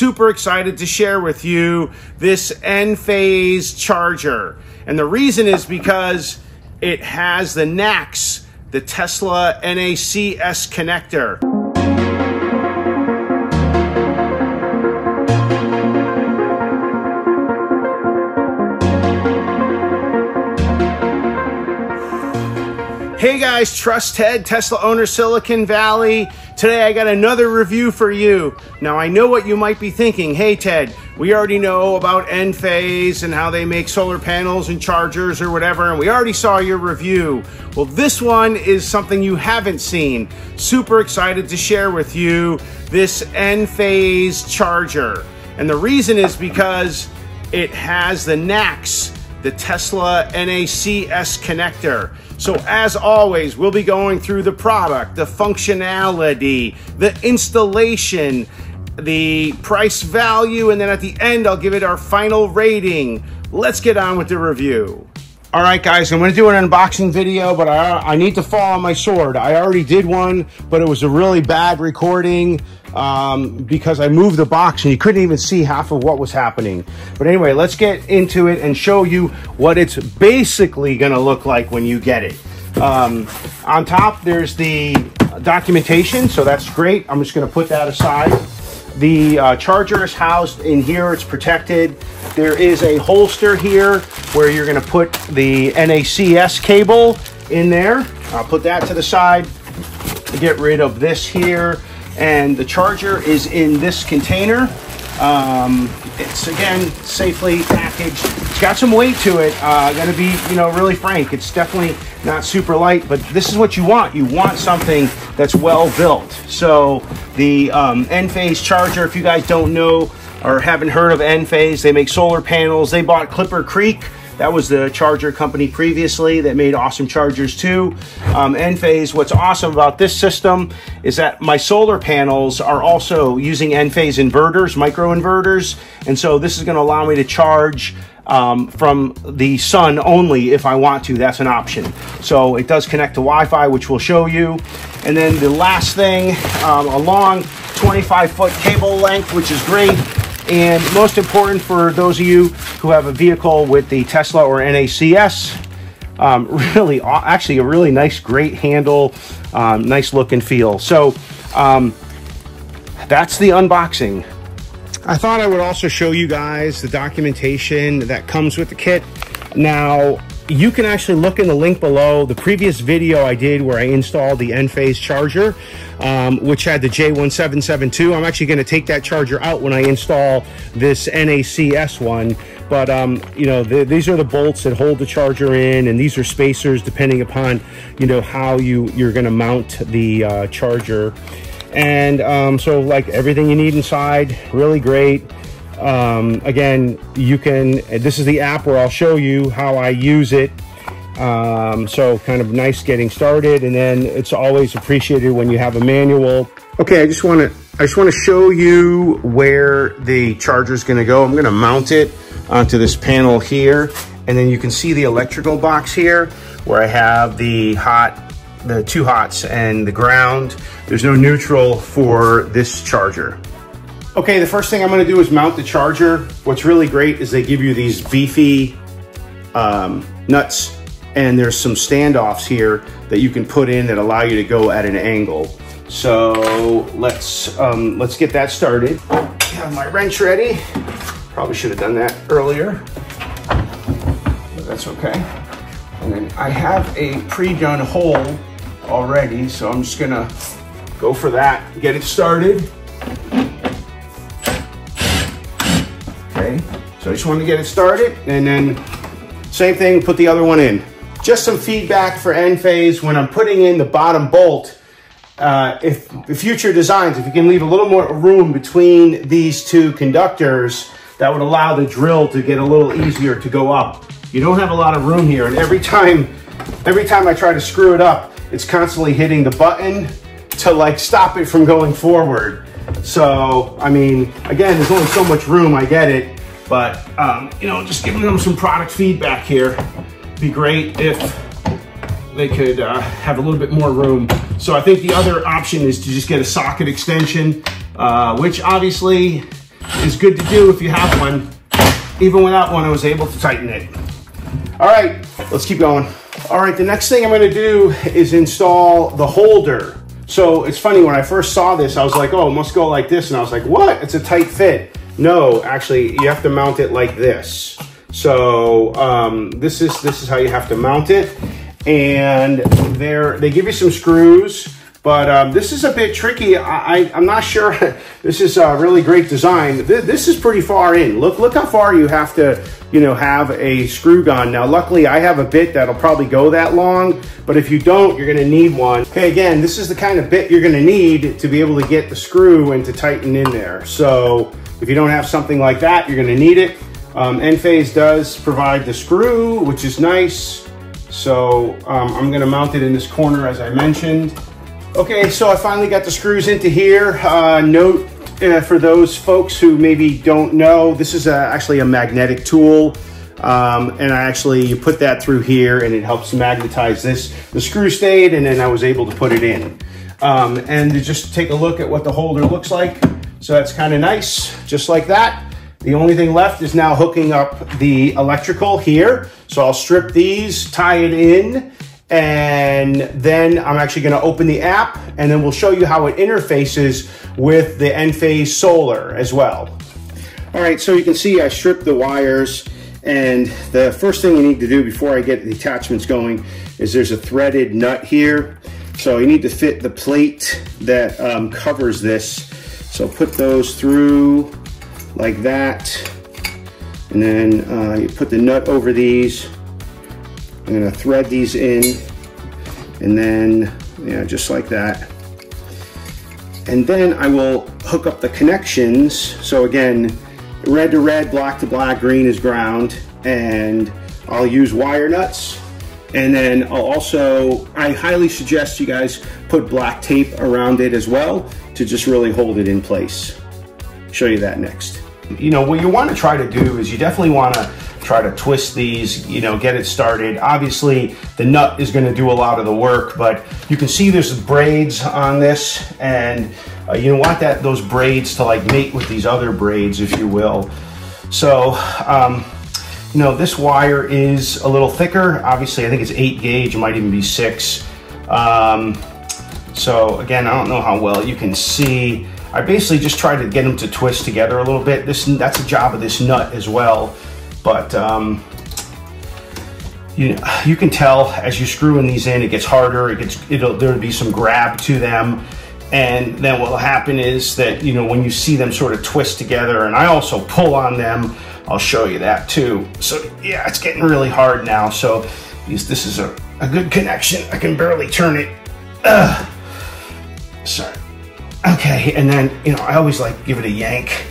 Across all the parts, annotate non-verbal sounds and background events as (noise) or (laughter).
super excited to share with you this Enphase charger. And the reason is because it has the NACS, the Tesla NACS connector. Hey guys, Trust Ted, Tesla owner, Silicon Valley. Today I got another review for you. Now I know what you might be thinking. Hey Ted, we already know about Enphase and how they make solar panels and chargers or whatever, and we already saw your review. Well, this one is something you haven't seen. Super excited to share with you this Enphase charger. And the reason is because it has the NACS, the Tesla NACS connector. So as always, we'll be going through the product, the functionality, the installation, the price value, and then at the end, I'll give it our final rating. Let's get on with the review. All right, guys, I'm going to do an unboxing video, but I, I need to fall on my sword. I already did one, but it was a really bad recording um, because I moved the box and you couldn't even see half of what was happening. But anyway, let's get into it and show you what it's basically going to look like when you get it. Um, on top, there's the documentation, so that's great. I'm just going to put that aside. The uh, charger is housed in here, it's protected. There is a holster here where you're going to put the NACS cable in there. I'll put that to the side. To get rid of this here and the charger is in this container. Um, it's again safely packaged. It's got some weight to it. Uh, gonna be, you know, really frank. It's definitely not super light, but this is what you want. You want something that's well built. So the um, Enphase charger, if you guys don't know or haven't heard of Enphase, they make solar panels. They bought Clipper Creek that was the charger company previously that made awesome chargers too. Um, Enphase, what's awesome about this system is that my solar panels are also using Enphase inverters, micro inverters. And so this is gonna allow me to charge um, from the sun only if I want to. That's an option. So it does connect to Wi-Fi, which we'll show you. And then the last thing, um, a long 25 foot cable length, which is great. And most important for those of you who have a vehicle with the Tesla or NACS, um, (laughs) really, actually a really nice, great handle, um, nice look and feel. So um, that's the unboxing. I thought I would also show you guys the documentation that comes with the kit. Now, you can actually look in the link below the previous video I did where I installed the Enphase charger, um, which had the J1772. I'm actually going to take that charger out when I install this NACS one. But, um, you know, the, these are the bolts that hold the charger in, and these are spacers depending upon, you know, how you, you're going to mount the uh, charger. And um, so, like, everything you need inside, really great. Um, again, you can, this is the app where I'll show you how I use it. Um, so kind of nice getting started. And then it's always appreciated when you have a manual. Okay, I just want to, I just want to show you where the charger is going to go. I'm going to mount it onto this panel here. And then you can see the electrical box here where I have the hot, the two hots and the ground. There's no neutral for this charger. Okay, the first thing I'm gonna do is mount the charger. What's really great is they give you these beefy um, nuts and there's some standoffs here that you can put in that allow you to go at an angle. So let's um, let's get that started. Have my wrench ready. Probably should have done that earlier, but that's okay. And then I have a pre-done hole already, so I'm just gonna go for that, get it started. So I just wanted to get it started and then same thing, put the other one in. Just some feedback for Enphase when I'm putting in the bottom bolt. Uh, if the future designs, if you can leave a little more room between these two conductors, that would allow the drill to get a little easier to go up. You don't have a lot of room here, and every time, every time I try to screw it up, it's constantly hitting the button to like stop it from going forward. So, I mean, again, there's only so much room, I get it, but, um, you know, just giving them some product feedback here. Be great if they could uh, have a little bit more room. So I think the other option is to just get a socket extension, uh, which obviously is good to do if you have one. Even without one, I was able to tighten it. All right, let's keep going. All right, the next thing I'm gonna do is install the holder. So it's funny, when I first saw this, I was like, oh, it must go like this. And I was like, what? It's a tight fit. No, actually, you have to mount it like this. So um, this is this is how you have to mount it. And there, they give you some screws but um, this is a bit tricky. I, I am not sure. (laughs) this is a really great design. Th this is pretty far in. Look, look how far you have to, you know, have a screw gun. Now, luckily, I have a bit that'll probably go that long. But if you don't, you're going to need one. Okay, again, this is the kind of bit you're going to need to be able to get the screw and to tighten in there. So if you don't have something like that, you're going to need it. Um, Enphase does provide the screw, which is nice. So um, I'm going to mount it in this corner, as I mentioned. Okay, so I finally got the screws into here. Uh, note uh, for those folks who maybe don't know, this is a, actually a magnetic tool. Um, and I actually you put that through here and it helps magnetize this. The screw stayed and then I was able to put it in. Um, and to just take a look at what the holder looks like. So that's kind of nice, just like that. The only thing left is now hooking up the electrical here. So I'll strip these, tie it in, and then I'm actually gonna open the app and then we'll show you how it interfaces with the Enphase Solar as well. All right, so you can see I stripped the wires and the first thing you need to do before I get the attachments going is there's a threaded nut here. So you need to fit the plate that um, covers this. So put those through like that. And then uh, you put the nut over these I'm gonna thread these in and then, yeah, just like that. And then I will hook up the connections. So again, red to red, black to black, green is ground. And I'll use wire nuts. And then I'll also, I highly suggest you guys put black tape around it as well to just really hold it in place. Show you that next. You know, what you want to try to do is you definitely want to try to twist these, you know, get it started. Obviously, the nut is gonna do a lot of the work, but you can see there's braids on this, and uh, you want that those braids to like mate with these other braids, if you will. So, um, you know, this wire is a little thicker. Obviously, I think it's eight gauge, it might even be six. Um, so again, I don't know how well you can see. I basically just try to get them to twist together a little bit. This That's a job of this nut as well. But um, you you can tell as you screw in these in, it gets harder. It gets it'll there'll be some grab to them, and then what will happen is that you know when you see them sort of twist together, and I also pull on them. I'll show you that too. So yeah, it's getting really hard now. So this is a, a good connection. I can barely turn it. Ugh. Sorry. Okay, and then you know I always like give it a yank.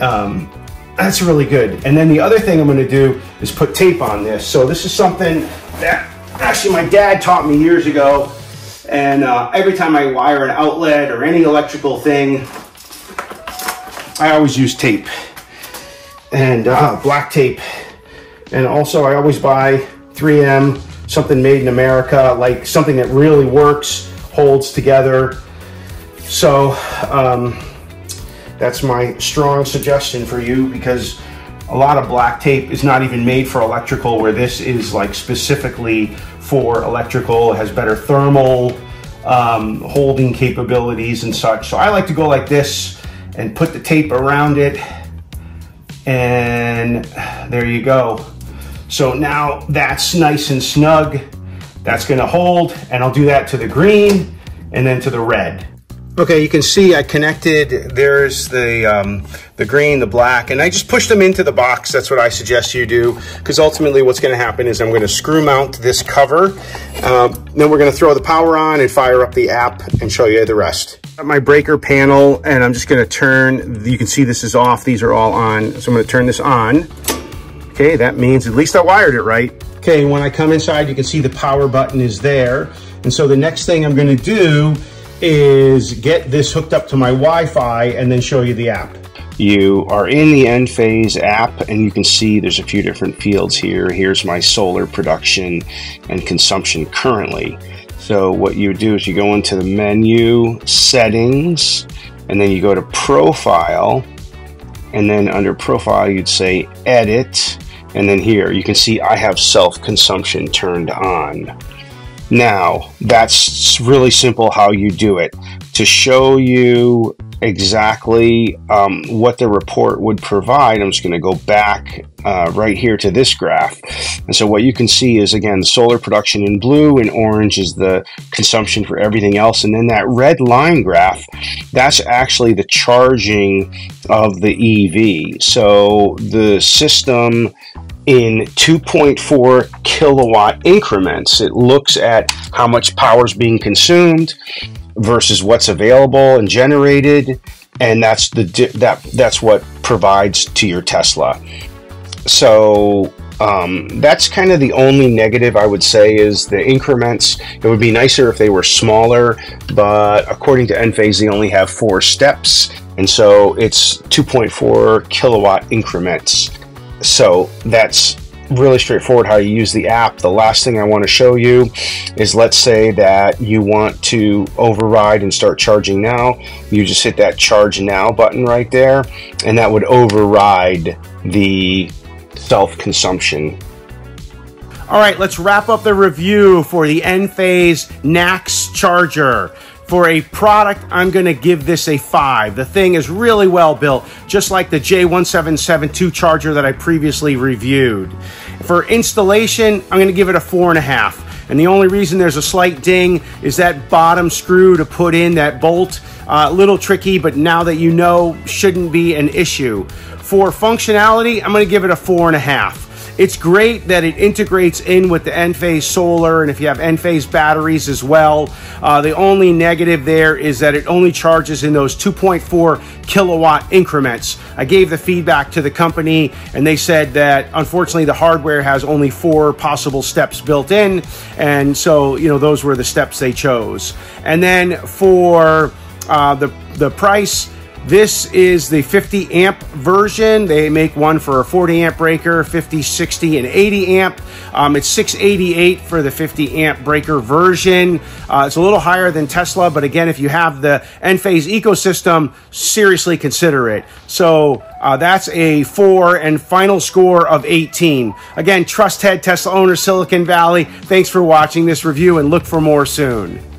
Um, that's really good. And then the other thing I'm gonna do is put tape on this. So this is something that actually my dad taught me years ago. And uh, every time I wire an outlet or any electrical thing, I always use tape and uh, black tape. And also I always buy 3M, something made in America, like something that really works, holds together. So, um, that's my strong suggestion for you because a lot of black tape is not even made for electrical where this is like specifically for electrical. It has better thermal um, holding capabilities and such. So I like to go like this and put the tape around it and there you go. So now that's nice and snug. That's gonna hold and I'll do that to the green and then to the red. Okay, you can see I connected, there's the, um, the green, the black, and I just pushed them into the box. That's what I suggest you do, because ultimately what's gonna happen is I'm gonna screw mount this cover, uh, then we're gonna throw the power on and fire up the app and show you the rest. My breaker panel, and I'm just gonna turn, you can see this is off, these are all on, so I'm gonna turn this on. Okay, that means at least I wired it right. Okay, when I come inside, you can see the power button is there. And so the next thing I'm gonna do is get this hooked up to my Wi-Fi and then show you the app. You are in the Enphase app and you can see there's a few different fields here. Here's my solar production and consumption currently. So what you do is you go into the menu, settings, and then you go to profile, and then under profile, you'd say edit. And then here, you can see I have self-consumption turned on. Now, that's really simple how you do it. To show you exactly um, what the report would provide, I'm just going to go back uh, right here to this graph. And so what you can see is, again, the solar production in blue and orange is the consumption for everything else. And then that red line graph, that's actually the charging of the EV. So the system in 2.4 kilowatt increments. It looks at how much power is being consumed versus what's available and generated, and that's the that that's what provides to your Tesla. So um, that's kind of the only negative I would say is the increments. It would be nicer if they were smaller, but according to Enphase, they only have four steps, and so it's 2.4 kilowatt increments. So that's really straightforward how you use the app. The last thing I want to show you is let's say that you want to override and start charging now. You just hit that charge now button right there and that would override the self-consumption. All right, let's wrap up the review for the Enphase NACS charger. For a product, I'm going to give this a 5. The thing is really well built, just like the J1772 charger that I previously reviewed. For installation, I'm going to give it a 4.5. And the only reason there's a slight ding is that bottom screw to put in that bolt. A uh, little tricky, but now that you know, shouldn't be an issue. For functionality, I'm going to give it a 4.5. It's great that it integrates in with the Enphase solar and if you have Enphase batteries as well. Uh, the only negative there is that it only charges in those 2.4 kilowatt increments. I gave the feedback to the company and they said that unfortunately the hardware has only four possible steps built in. And so, you know, those were the steps they chose. And then for uh, the, the price, this is the 50 amp version. They make one for a 40 amp breaker, 50, 60, and 80 amp. Um, it's 688 for the 50 amp breaker version. Uh, it's a little higher than Tesla, but again, if you have the Enphase ecosystem, seriously consider it. So uh, that's a four and final score of 18. Again, Trust Trusthead Tesla owner, Silicon Valley. Thanks for watching this review and look for more soon.